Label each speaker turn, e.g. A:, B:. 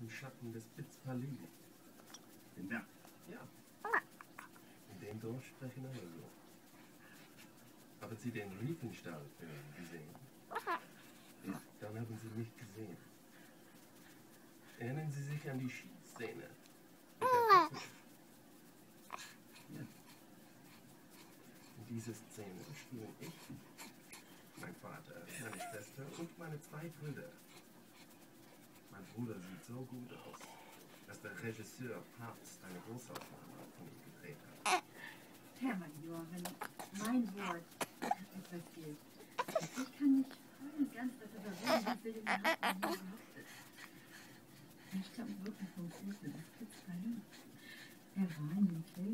A: im Schatten des Pitzpalais.
B: Den Berg.
A: Ja. In dem Dorf sprechen alle so. Haben Sie den Riefenstahl-Film gesehen? Dann haben Sie mich gesehen. Erinnern Sie sich an die Schießszene?
B: Ja.
A: In dieser Szene spielen ich, mein Vater, meine Schwester und meine zwei Brüder. Bruder sieht so gut aus, dass der Regisseur Papst eine Großaufnahme von ihm gedreht hat.
C: Herr Major, wenn mein Wort etwas gilt. Ich kann nicht voll und ganz dafür verwenden, was wir überhaupt nicht behauptet. Er stammt wirklich vom Fuße des Kitzbühel. Er war in den Filmen